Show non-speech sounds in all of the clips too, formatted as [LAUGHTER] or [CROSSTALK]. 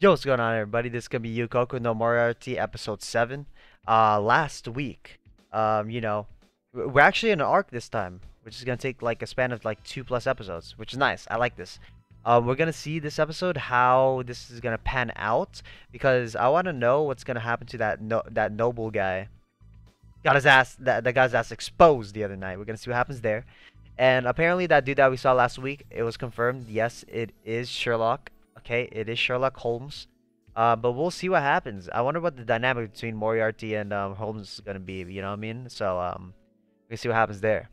Yo, what's going on, everybody? This is gonna be Yuukoku no Moriarty, episode seven. Uh, last week, um, you know, we're actually in an arc this time, which is gonna take like a span of like two plus episodes, which is nice. I like this. Um, we're gonna see this episode how this is gonna pan out because I want to know what's gonna happen to that no that noble guy. Got his ass that that guy's ass exposed the other night. We're gonna see what happens there. And apparently, that dude that we saw last week, it was confirmed. Yes, it is Sherlock. Okay, it is Sherlock Holmes. Uh, but we'll see what happens. I wonder what the dynamic between Moriarty and um, Holmes is gonna be. You know what I mean? So um, we can see what happens there.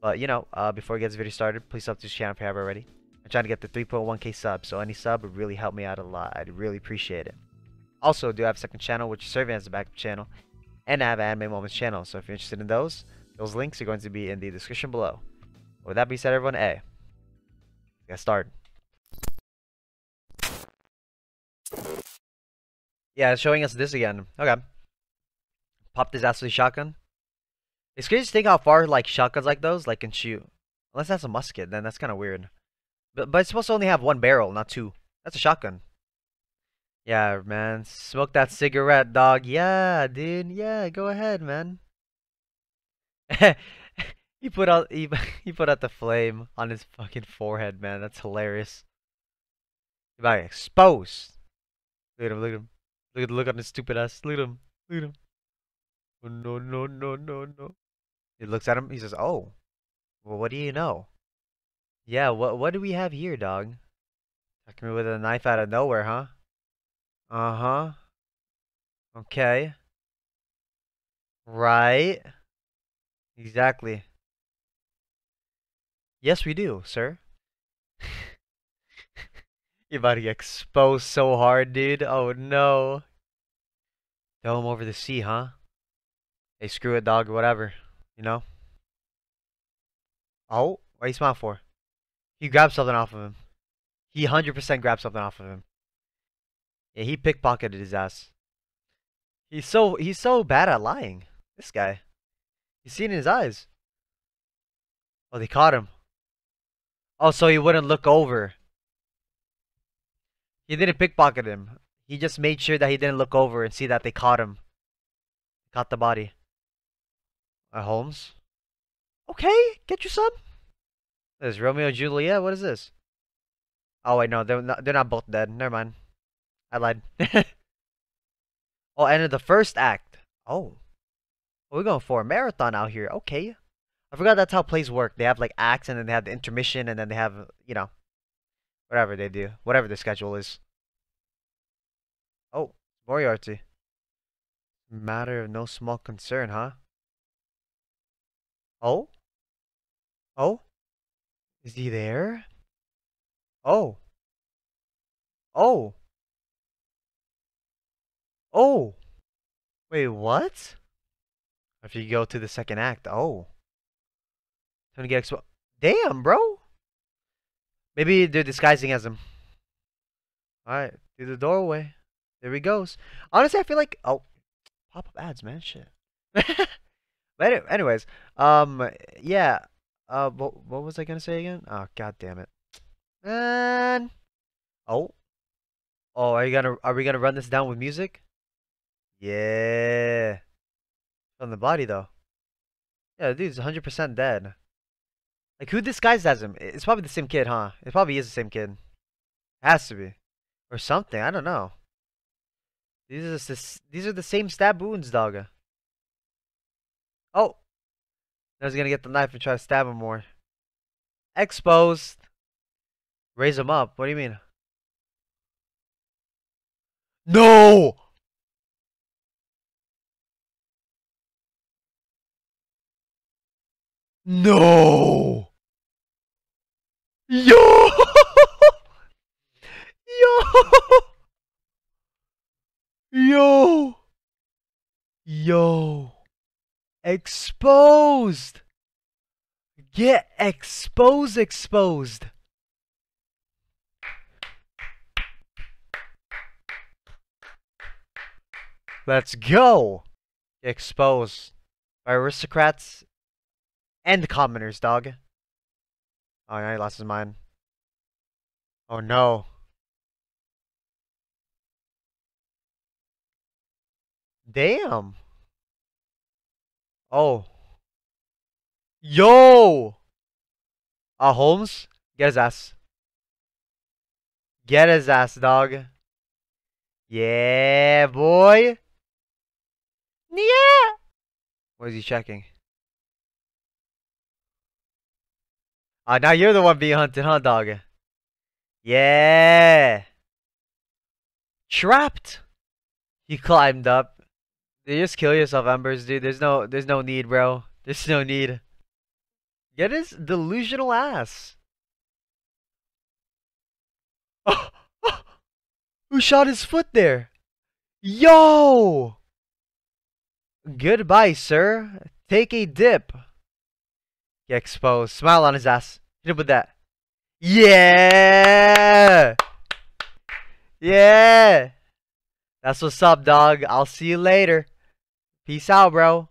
But you know, uh, before we get this video started, please sub to this channel if you haven't already. I'm trying to get the 3.1k sub, so any sub would really help me out a lot. I'd really appreciate it. Also, I do have a second channel, which is serving as a backup channel, and I have an Anime Moments channel. So if you're interested in those, those links are going to be in the description below. With that being said, everyone, A. Get started. Yeah, it's showing us this again. Okay. Pop this ass with a shotgun. It's crazy to think how far like shotguns like those like can shoot. Unless that's a musket, then that's kind of weird. But but it's supposed to only have one barrel, not two. That's a shotgun. Yeah, man. Smoke that cigarette, dog. Yeah, dude. Yeah, go ahead, man. [LAUGHS] he put out he, [LAUGHS] he put out the flame on his fucking forehead, man. That's hilarious. He's about to exposed. Look at him, look at him. Look at the look on his stupid ass. Look at him. Look at him. Oh, no, no, no, no, no. He looks at him. He says, "Oh, well, what do you know?" Yeah, what what do we have here, dog? Attacking me with a knife out of nowhere, huh? Uh huh. Okay. Right. Exactly. Yes, we do, sir. [LAUGHS] You're about to get exposed so hard, dude. Oh no. Throw him over the sea, huh? Hey, screw it, dog, or whatever. You know? Oh, what are you smiling for? He grabbed something off of him. He 100% grabbed something off of him. Yeah, he pickpocketed his ass. He's so he's so bad at lying. This guy. You see it in his eyes. Oh, they caught him. Oh, so he wouldn't look over. He didn't pickpocket him. He just made sure that he didn't look over and see that they caught him. Caught the body. Uh, Holmes? Okay, get your sub. This Romeo and Juliet. What is this? Oh wait, no, they're not. They're not both dead. Never mind. I lied. [LAUGHS] oh, of the first act. Oh, oh we're going for a marathon out here. Okay. I forgot that's how plays work. They have like acts, and then they have the intermission, and then they have you know, whatever they do, whatever the schedule is. Oh, Moriarty. Matter of no small concern, huh? Oh? Oh? Is he there? Oh. Oh. Oh. Wait, what? If you go to the second act, oh. Time to get expo- Damn, bro. Maybe they're disguising as him. Alright, through the doorway. There he goes. Honestly, I feel like oh, pop up ads, man. Shit. [LAUGHS] but anyways, um, yeah. Uh, what what was I gonna say again? Oh, god damn it. Man. Oh. Oh, are you gonna are we gonna run this down with music? Yeah. On the body though. Yeah, dude's 100% dead. Like who disguised as him? It's probably the same kid, huh? It probably is the same kid. Has to be. Or something, I don't know. These are the, these are the same stab wounds, dog. Oh. I was gonna get the knife and try to stab him more. Exposed. Raise him up. What do you mean? No! No! Yo. Exposed. Get exposed, exposed. Let's go. Exposed by aristocrats and commoners, dog. Oh, yeah, he lost his mind. Oh no. Damn. Oh. Yo! Uh, Holmes, get his ass. Get his ass, dog. Yeah, boy. Yeah. What is he checking? Ah, uh, now you're the one being hunted, huh, dog? Yeah. Trapped. He climbed up. You just kill yourself, Embers, dude. There's no, there's no need, bro. There's no need. Get his delusional ass. [LAUGHS] Who shot his foot there? Yo! Goodbye, sir. Take a dip. Get exposed. Smile on his ass. Hit him with that. Yeah! Yeah! That's what's up, dog. I'll see you later. Peace out, bro.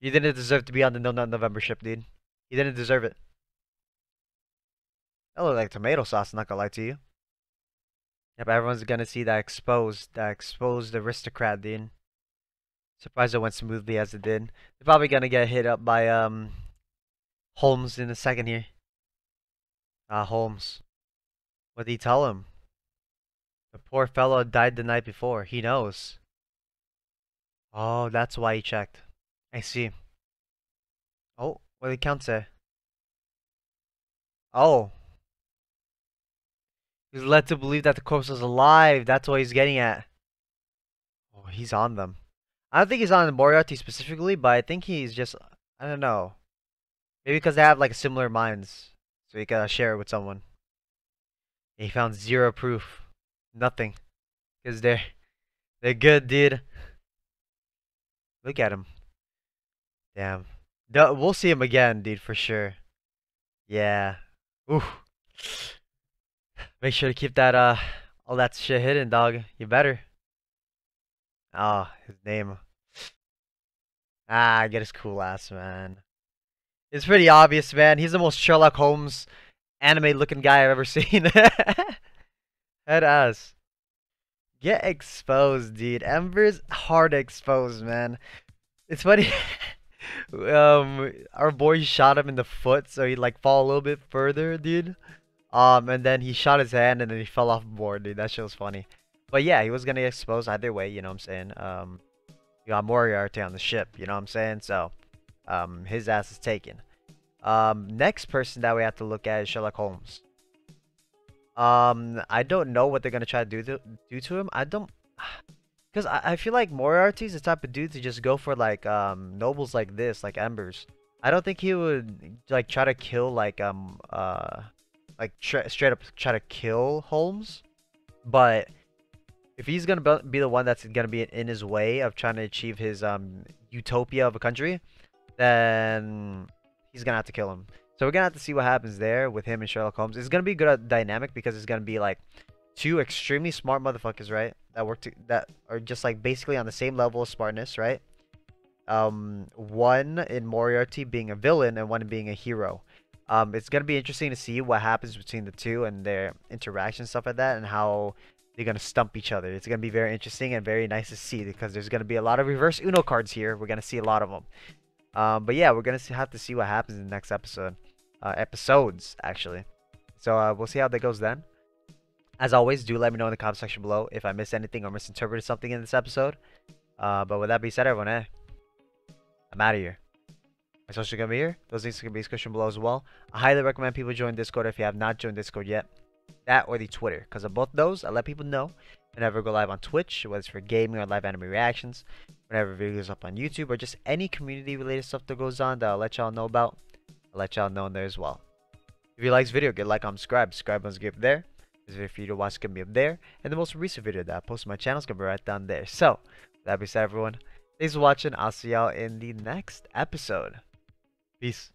You didn't deserve to be on the No Nut November ship, dude. You didn't deserve it. That looked like tomato sauce, not gonna lie to you. Yep, everyone's gonna see that exposed, that exposed aristocrat, dude. Surprised it went smoothly as it did. They're probably gonna get hit up by um Holmes in a second here. Ah, uh, Holmes. What did he tell him? The poor fellow died the night before. He knows. Oh, that's why he checked. I see. Oh, what did Count say? Oh. He's led to believe that the corpse is alive. That's what he's getting at. Oh, he's on them. I don't think he's on Moriarty specifically, but I think he's just, I don't know. Maybe because they have like similar minds. So he can share it with someone. he found zero proof. Nothing. Because they're, they're good, dude. Look at him. Damn. We'll see him again, dude, for sure. Yeah. Ooh. [SIGHS] Make sure to keep that, uh, all that shit hidden, dog. You better. Ah, oh, his name. Ah, get his cool ass, man. It's pretty obvious, man. He's the most Sherlock Holmes anime looking guy I've ever [LAUGHS] seen. Head ass. Get exposed, dude. Ember's hard exposed, man. It's funny. [LAUGHS] um, our boy shot him in the foot, so he like fall a little bit further, dude. Um, and then he shot his hand, and then he fell off board, dude. That shit was funny. But yeah, he was gonna get exposed either way. You know what I'm saying? Um, you got Moriarty on the ship. You know what I'm saying? So, um, his ass is taken. Um, next person that we have to look at is Sherlock Holmes. Um, I don't know what they're gonna try to do to do to him. I don't. [SIGHS] Because I, I feel like Moriarty's the type of dude to just go for like um nobles like this, like Embers. I don't think he would like try to kill like um uh like straight up try to kill Holmes. But if he's gonna be the one that's gonna be in his way of trying to achieve his um utopia of a country, then he's gonna have to kill him. So we're gonna have to see what happens there with him and Sherlock Holmes. It's gonna be good dynamic because it's gonna be like two extremely smart motherfuckers, right? That work to, that are just like basically on the same level of smartness, right? Um, one in Moriarty being a villain and one being a hero. Um, it's gonna be interesting to see what happens between the two and their interaction stuff like that, and how they're gonna stump each other. It's gonna be very interesting and very nice to see because there's gonna be a lot of reverse Uno cards here. We're gonna see a lot of them. Um, but yeah, we're gonna have to see what happens in the next episode, uh, episodes actually. So uh, we'll see how that goes then. As always, do let me know in the comment section below if I missed anything or misinterpreted something in this episode. Uh, but with that being said, everyone, eh, I'm out of here. My social gonna be here. Those links can be in description below as well. I highly recommend people join Discord if you have not joined Discord yet. That or the Twitter, because of both those, I let people know whenever I go live on Twitch, whether it's for gaming or live anime reactions, whenever videos up on YouTube, or just any community related stuff that goes on that I'll let y'all know about. I'll let y'all know in there as well. If you like this video, get like, comment, subscribe. Subscribe buttons get there. This video for you to watch is to be up there. And the most recent video that I posted on my channel is to be right down there. So, that being said, everyone, thanks for watching. I'll see y'all in the next episode. Peace.